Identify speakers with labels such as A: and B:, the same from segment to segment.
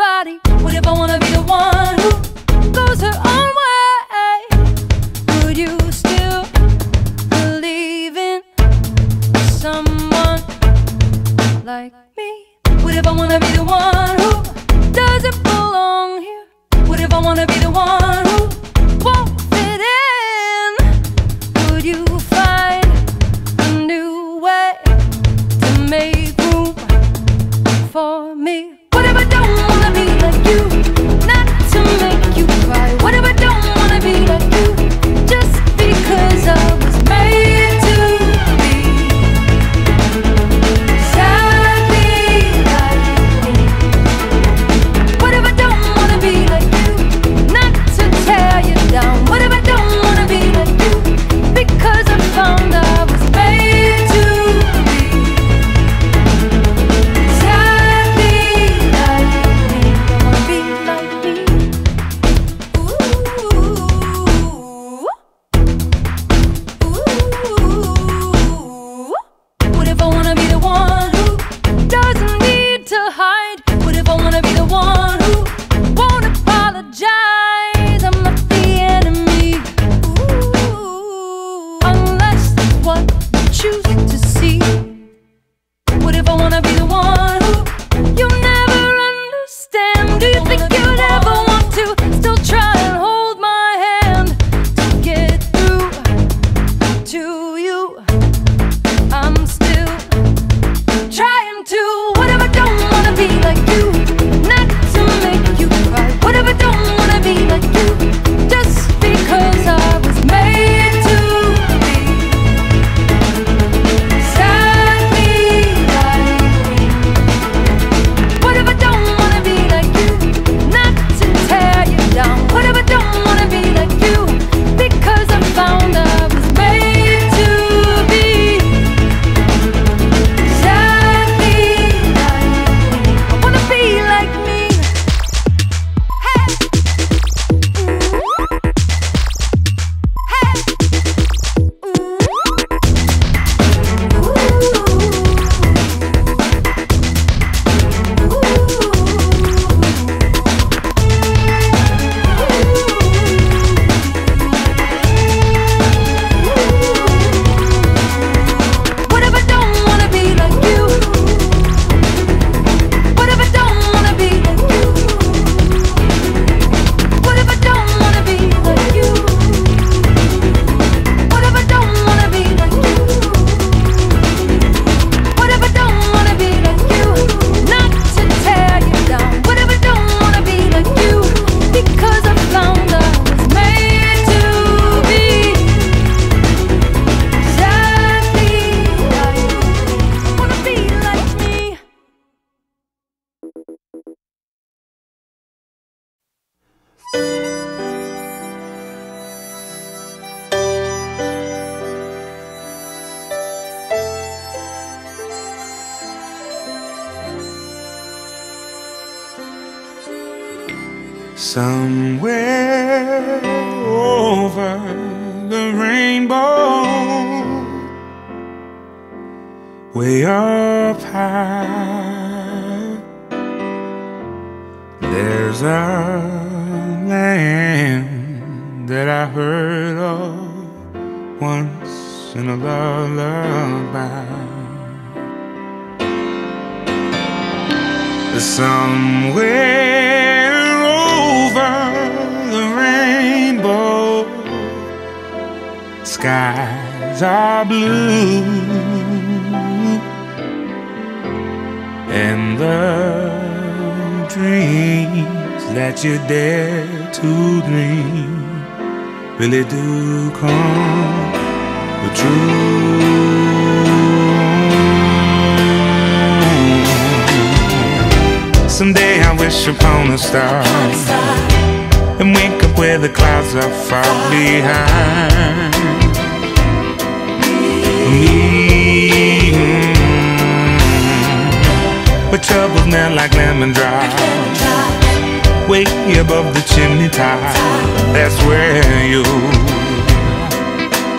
A: anybody. What if I wanna be the one who goes her own way? Would you still believe in someone like me? What if I wanna be the one who doesn't belong here? What if I wanna be the one?
B: Somewhere over the rainbow, way up high, there's a land that I heard of once in a lullaby. Somewhere skies are blue and the dreams that you dare to dream really do come true. Someday I wish upon a star and wake up where the clouds are far behind me. But troubles melt like lemon drops, way above the chimney top. That's where you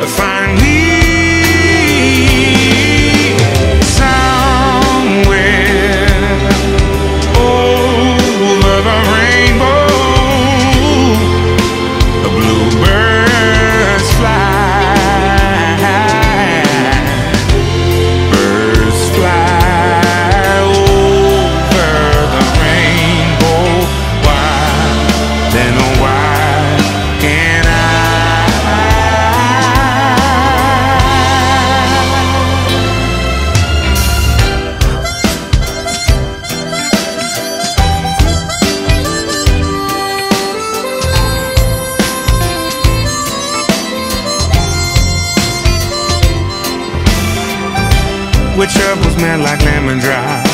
B: find me. Where troubles melt like lemon drops.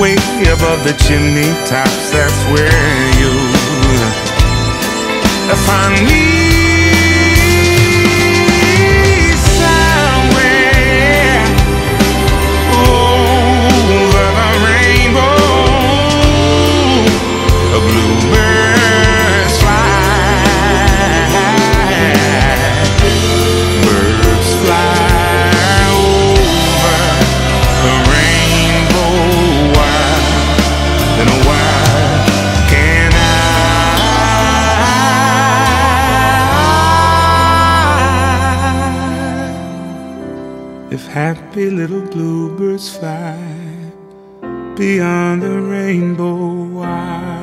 B: Way above the chimney tops, that's where you find me. Happy little bluebirds fly beyond the rainbow, why?